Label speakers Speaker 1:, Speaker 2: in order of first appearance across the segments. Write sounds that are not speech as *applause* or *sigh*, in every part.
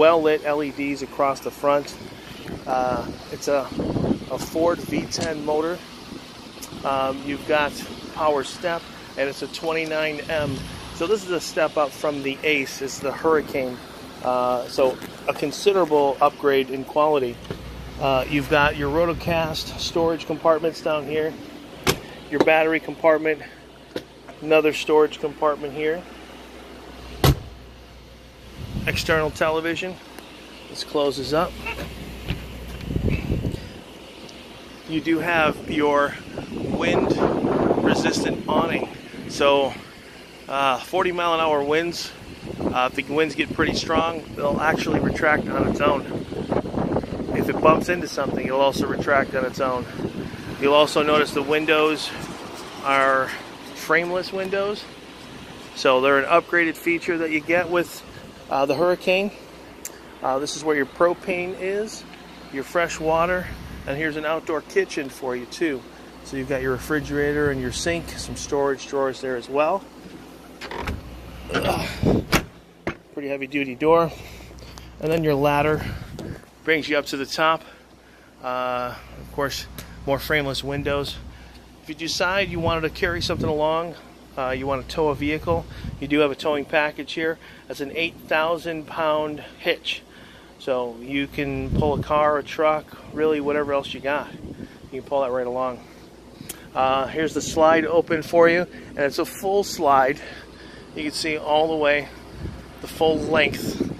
Speaker 1: well lit LEDs across the front. Uh, it's a, a Ford V10 motor. Um, you've got power step, and it's a 29M. So this is a step up from the Ace. It's the Hurricane. Uh, so a considerable upgrade in quality. Uh, you've got your rotocast storage compartments down here, your battery compartment, another storage compartment here, external television. This closes up. You do have your wind resistant awning. So uh, 40 mile an hour winds, uh, if the winds get pretty strong, they'll actually retract on its own. If it bumps into something, it'll also retract on its own. You'll also notice the windows are frameless windows. So they're an upgraded feature that you get with uh, the Hurricane. Uh, this is where your propane is, your fresh water, and here's an outdoor kitchen for you too. So you've got your refrigerator and your sink, some storage drawers there as well. *clears throat* Pretty heavy duty door. And then your ladder brings you up to the top. Uh, of course, more frameless windows. If you decide you wanted to carry something along, uh, you want to tow a vehicle, you do have a towing package here. That's an 8,000 pound hitch. So you can pull a car, a truck, really whatever else you got. You can pull that right along. Uh, here's the slide open for you, and it's a full slide. You can see all the way, the full length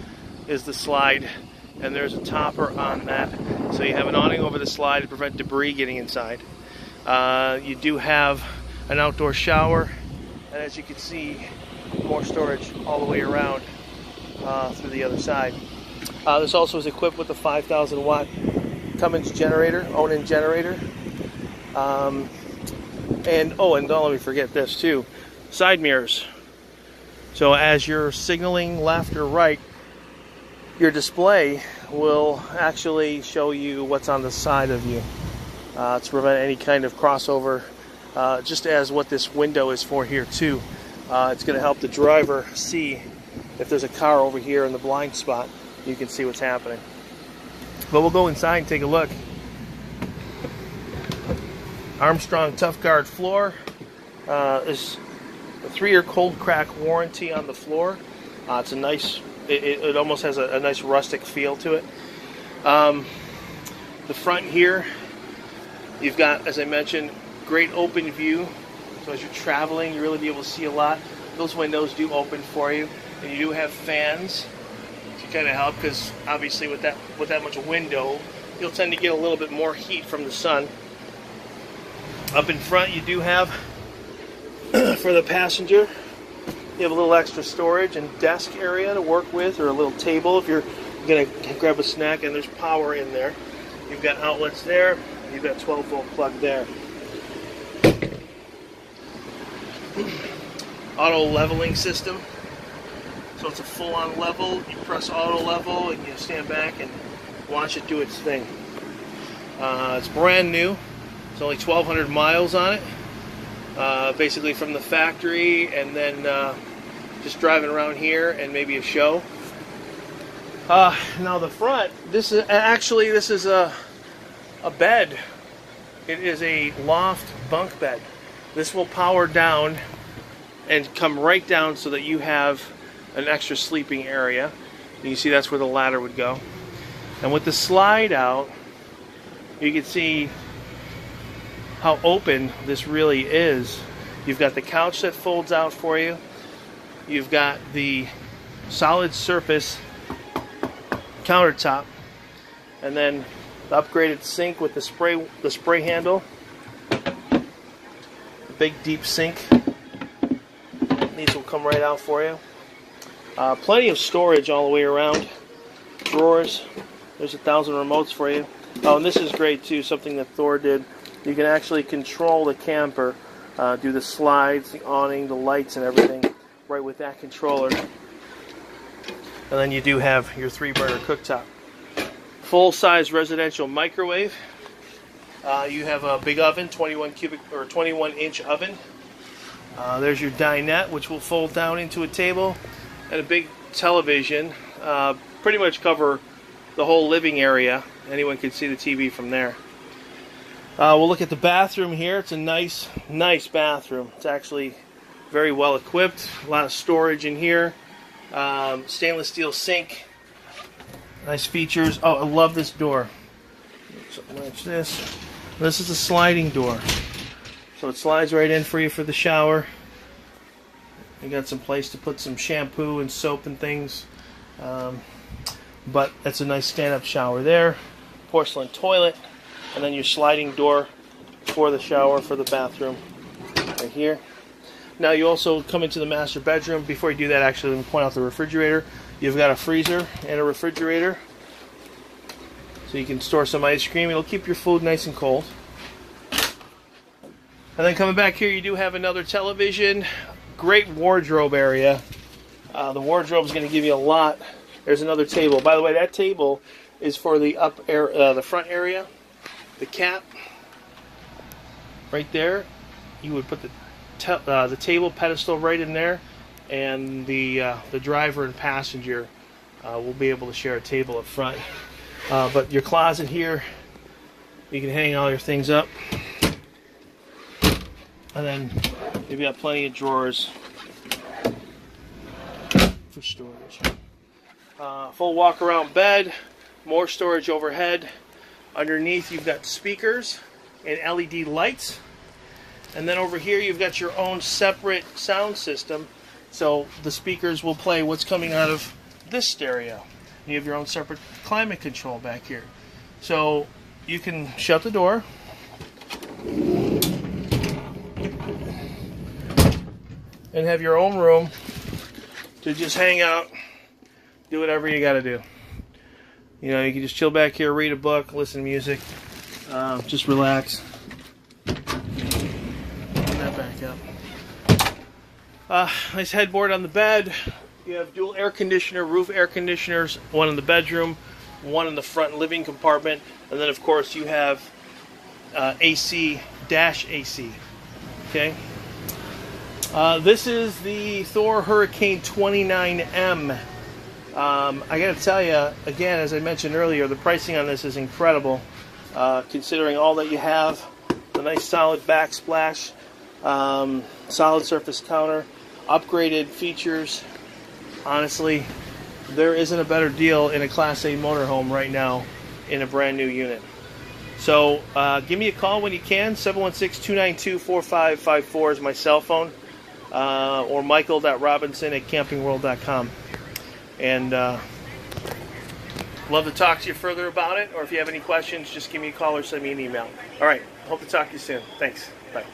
Speaker 1: is the slide, and there's a topper on that. So you have an awning over the slide to prevent debris getting inside. Uh, you do have an outdoor shower, and as you can see, more storage all the way around uh, through the other side. Uh, this also is equipped with a 5,000 watt Cummins generator, Onan generator. Um, and oh, and don't let me forget this too side mirrors. So as you're signaling left or right, your display will actually show you what's on the side of you uh, to prevent any kind of crossover, uh, just as what this window is for here too. Uh, it's going to help the driver see if there's a car over here in the blind spot, you can see what's happening. But we'll go inside and take a look. Armstrong Tough Guard floor. Uh, is a three-year cold crack warranty on the floor. Uh, it's a nice, it, it almost has a, a, nice rustic feel to it. Um, the front here, you've got, as I mentioned, great open view. So as you're traveling, you really be able to see a lot. Those windows do open for you, and you do have fans to kind of help because obviously with that with that much window, you'll tend to get a little bit more heat from the sun. Up in front, you do have, *clears throat* for the passenger, you have a little extra storage and desk area to work with, or a little table if you're to grab a snack, and there's power in there. You've got outlets there, you've got 12 volt plug there. Auto leveling system. So it's a full on level. You press auto level and you stand back and watch it do its thing. Uh, it's brand new. It's only 1,200 miles on it, uh, basically from the factory, and then uh, just driving around here and maybe a show. Uh, now the front, this is actually this is a a bed. It is a loft bunk bed. This will power down and come right down so that you have an extra sleeping area. And you see that's where the ladder would go. And with the slide out, you can see how open this really is. You've got the couch that folds out for you. You've got the solid surface countertop, and then the upgraded sink with the spray the spray handle. The big deep sink. These will come right out for you. Uh, plenty of storage all the way around. Drawers. There's a thousand remotes for you. Oh, and this is great too. Something that Thor did you can actually control the camper, uh, do the slides, the awning, the lights, and everything right with that controller. And then you do have your three burner cooktop. Full size residential microwave. Uh, you have a big oven, 21 cubic or 21 inch oven. Uh, there's your dinette, which will fold down into a table, and a big television, uh, pretty much cover the whole living area. Anyone can see the TV from there. Uh, we'll look at the bathroom here. It's a nice, nice bathroom. It's actually very well equipped. A lot of storage in here. Um, stainless steel sink. Nice features. Oh, I love this door. So watch this. This is a sliding door. So it slides right in for you for the shower. You got some place to put some shampoo and soap and things. Um, but that's a nice stand-up shower there. Porcelain toilet. And then your sliding door for the shower for the bathroom right here. Now you also come into the master bedroom. Before you do that, actually, let me point out the refrigerator. You've got a freezer and a refrigerator. So you can store some ice cream. It'll keep your food nice and cold. And then coming back here, you do have another television. Great wardrobe area. Uh, the wardrobe is going to give you a lot. There's another table. By the way, that table is for the up air, uh, the front area the cap right there. You would put the uh, the table pedestal right in there, and the uh, the driver and passenger uh, will be able to share a table up front. Uh, but your closet here, you can hang all your things up, and then you've got plenty of drawers for storage. Uh, full walk around bed, more storage overhead. Underneath you've got speakers and LED lights. And then over here you've got your own separate sound system. So the speakers will play what's coming out of this stereo. You have your own separate climate control back here. So you can shut the door. And have your own room to just hang out, do whatever you got to do. You know, you can just chill back here, read a book, listen to music, uh, just relax. that back up. Uh, nice headboard on the bed. You have dual air conditioner, roof air conditioners, one in the bedroom, one in the front living compartment, and then of course you have uh, AC dash AC. Okay. Uh, this is the Thor Hurricane 29M. Um, I got to tell you, again, as I mentioned earlier, the pricing on this is incredible, uh, considering all that you have. The nice solid backsplash, um, solid surface counter, upgraded features. Honestly, there isn't a better deal in a Class A motorhome right now in a brand new unit. So uh, give me a call when you can. 716-292-4554 is my cell phone. Uh, or michael.robinson at campingworld.com. And uh, love to talk to you further about it. Or if you have any questions, just give me a call or send me an email. All right. Hope to talk to you soon. Thanks. Bye.